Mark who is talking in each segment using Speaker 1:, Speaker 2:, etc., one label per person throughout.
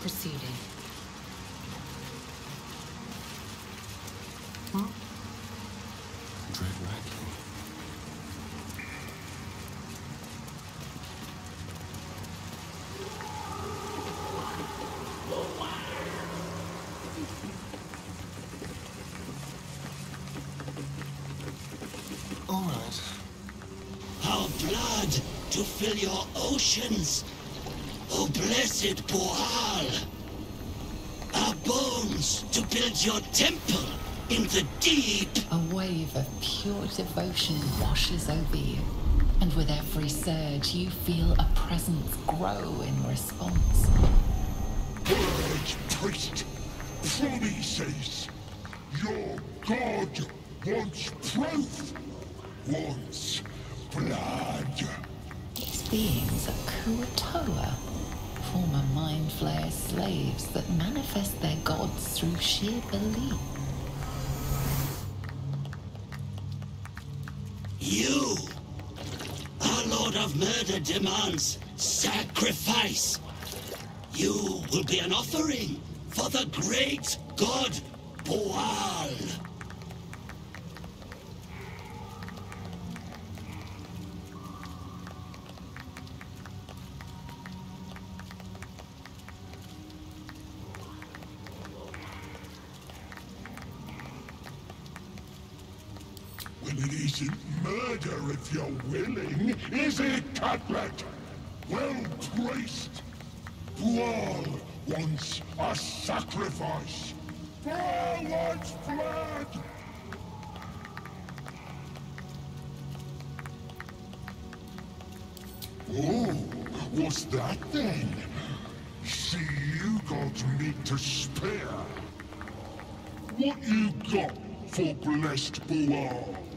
Speaker 1: proceeding. Huh?
Speaker 2: Dread Raglan. All right.
Speaker 3: Our blood to fill your oceans. O blessed Boöal. Our bones to build your temple in the deep.
Speaker 4: A wave of pure devotion washes over you, and with every surge, you feel a presence grow in response.
Speaker 5: Purge priest, promises. Your god wants proof, wants blood.
Speaker 4: Beings are Kuo-toa, former Mind Flayer slaves that manifest their gods through sheer belief.
Speaker 3: You, our Lord of Murder, demands sacrifice. You will be an offering for the great god
Speaker 5: Boöal. Isn't murder if you're willing, is it, Cutlet? Well, priest, Boöal wants a sacrifice. Boöal wants blood! Oh, what's that then? See, you got meat to spare. What you got for blessed Boöal?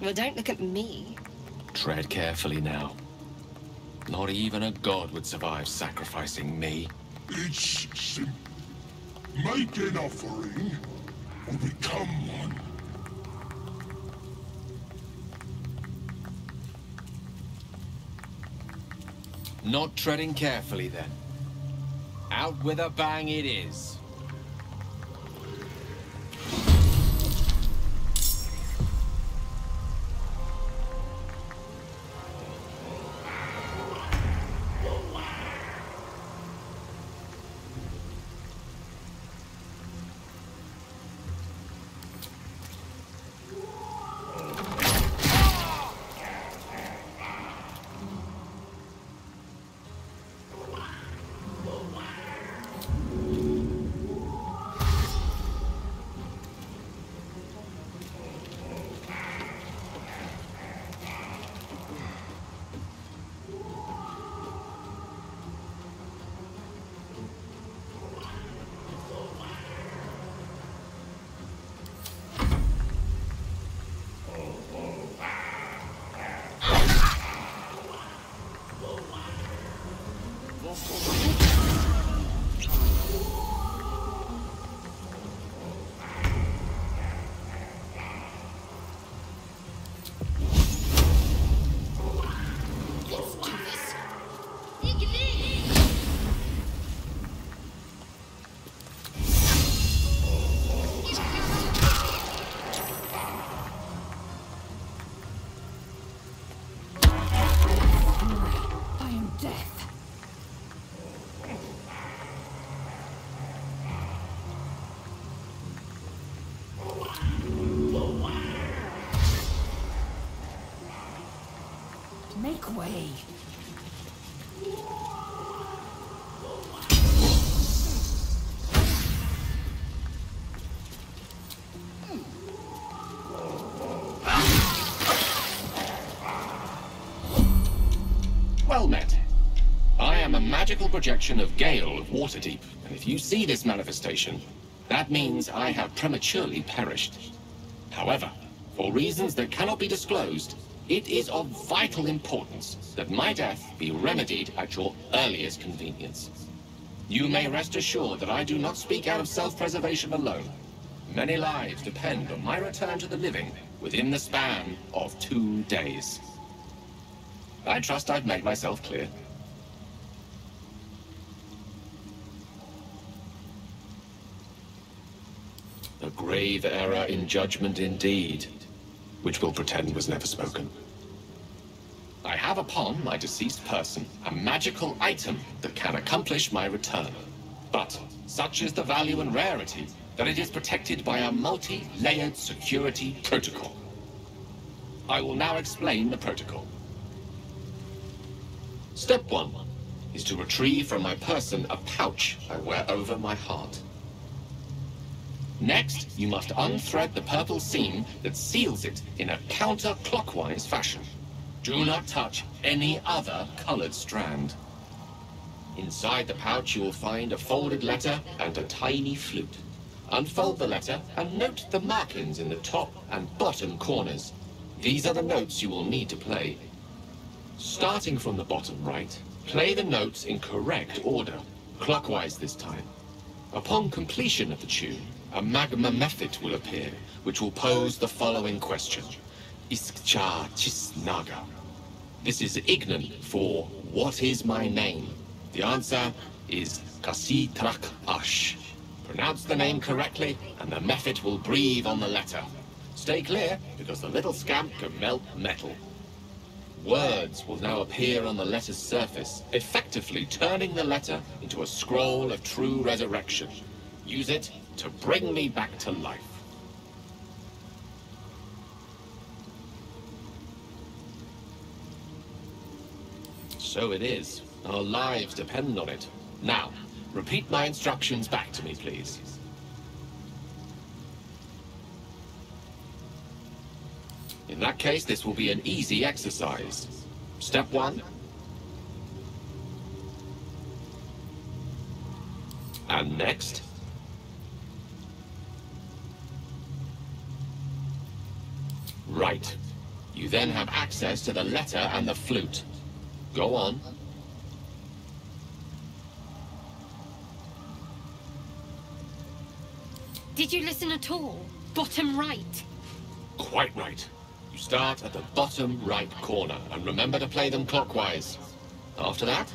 Speaker 6: Well, don't look at me.
Speaker 2: Tread carefully now. Not even a god would survive sacrificing me.
Speaker 5: It's simple. Make an offering, or become one.
Speaker 2: Not treading carefully then. Out with a bang it is. Projection of Gale of Waterdeep, and if you see this manifestation, that means I have prematurely perished. However, for reasons that cannot be disclosed, it is of vital importance that my death be remedied at your earliest convenience. You may rest assured that I do not speak out of self-preservation alone. Many lives depend on my return to the living within the span of two days. I trust I've made myself clear. Grave error in judgment indeed, which we'll pretend was never spoken. I have upon my deceased person a magical item that can accomplish my return. But such is the value and rarity that it is protected by a multi-layered security protocol. I will now explain the protocol. Step one is to retrieve from my person a pouch I wear over my heart. Next, you must unthread the purple seam that seals it in a counterclockwise fashion. Do not touch any other colored strand. Inside the pouch you will find a folded letter and a tiny flute. Unfold the letter and note the markings in the top and bottom corners. These are the notes you will need to play. Starting from the bottom right, play the notes in correct order, clockwise this time. Upon completion of the tune, a magma mephit will appear, which will pose the following question. Iskcha Chisnaga. This is Ignan for What is my name? The answer is Kasitrak Ash. Pronounce the name correctly, and the mephit will breathe on the letter. Stay clear, because the little scamp can melt metal. Words will now appear on the letter's surface, effectively turning the letter into a scroll of true resurrection. Use it to bring me back to life. So it is. Our lives depend on it. Now, repeat my instructions back to me, please. In that case, this will be an easy exercise. Step one. And next. Right. You then have access to the letter and the flute. Go on.
Speaker 6: Did you listen at all? Bottom right.
Speaker 2: Quite right. You start at the bottom right corner, and remember to play them clockwise. After that,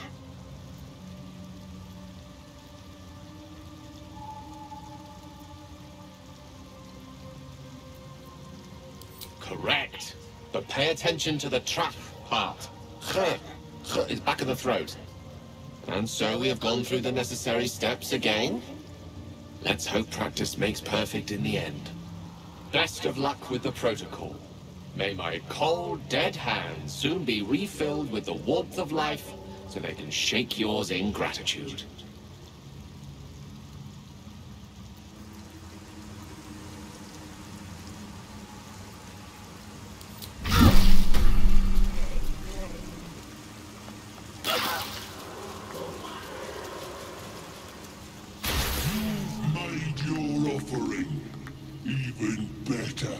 Speaker 2: pay attention to the trap part. Kh, is back of the throat. And so we have gone through the necessary steps again. Let's hope practice makes perfect in the end. Best of luck with the protocol. May my cold, dead hands soon be refilled with the warmth of life so they can shake yours in gratitude.
Speaker 5: made your offering. Even better,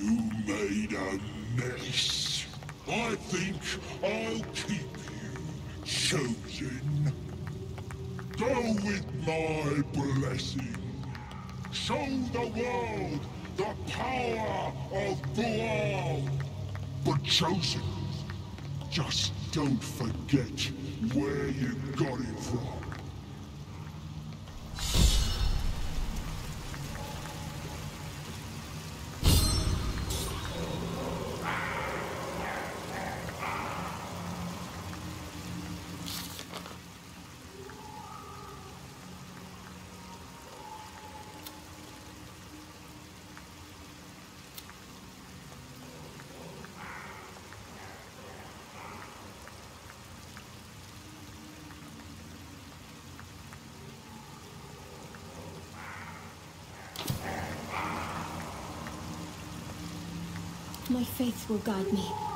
Speaker 5: you made a mess. I think I'll keep you, chosen. Go with my blessing. Show the world the power of Bhaal. But chosen, just don't forget where you got it from.
Speaker 7: My faith will guide me.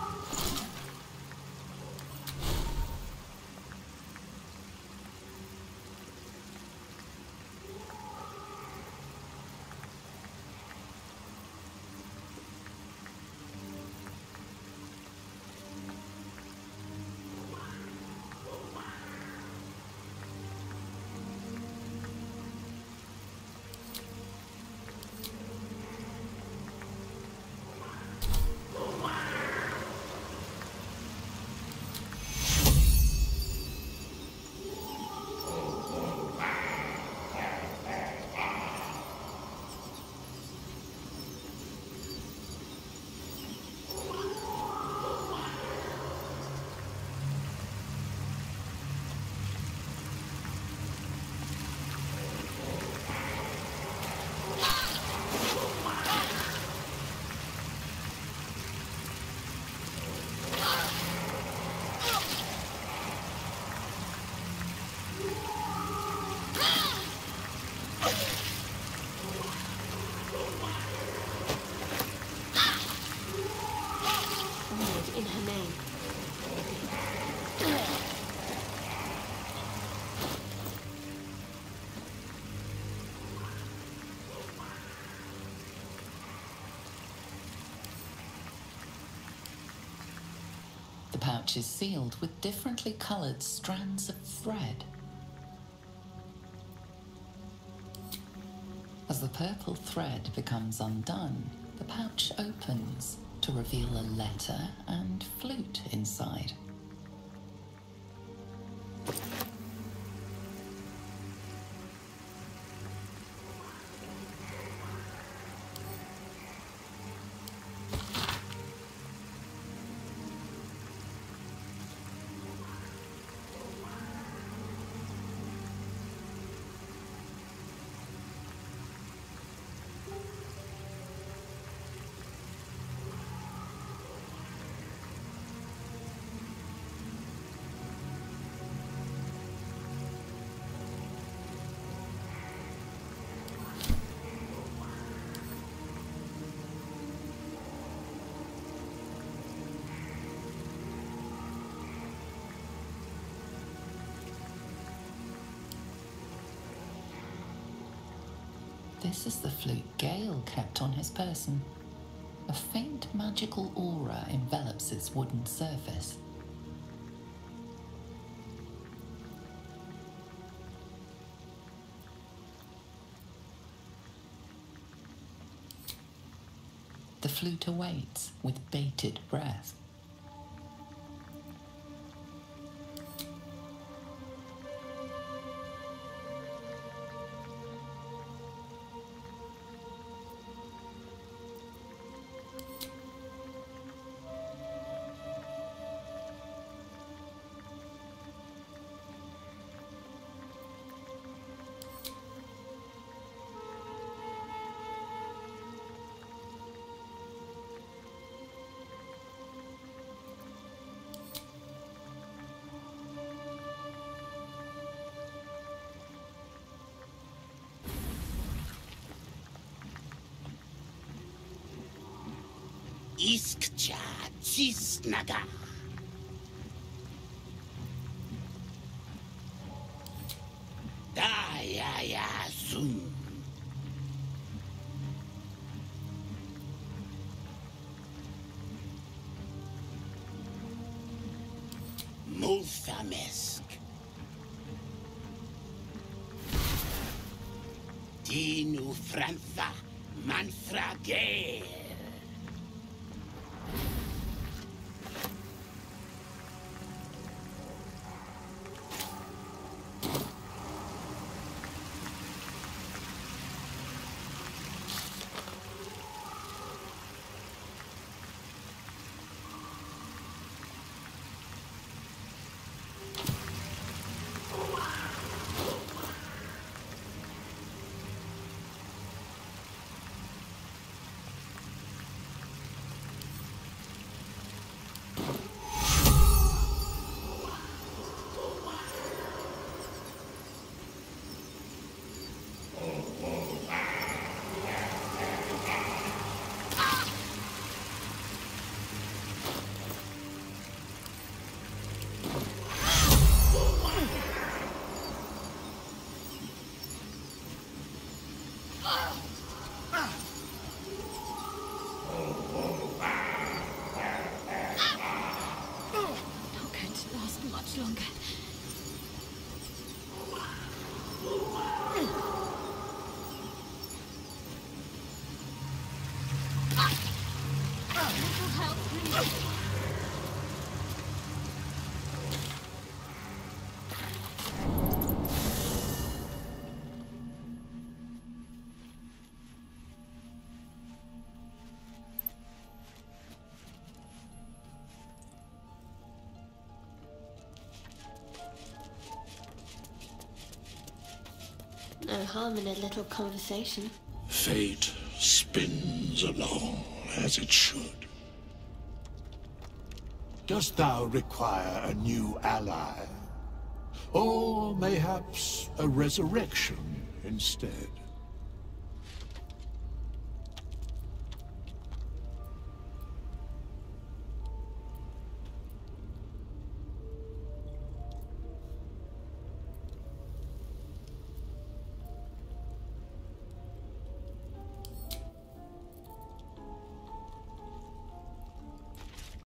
Speaker 4: Pouch is sealed with differently colored strands of thread. As the purple thread becomes undone, the pouch opens to reveal a letter and flute inside. This is the flute Gale kept on his person. A faint magical aura envelops its wooden surface. The flute awaits with bated breath.
Speaker 8: Iskcha Cisnaga. Daya Zoom. Multhamesk. Dinu Frantha Manfragale.
Speaker 7: No harm in a little conversation.
Speaker 9: Fate spins along as it should. Dost thou require a new ally? Or mayhaps a resurrection instead?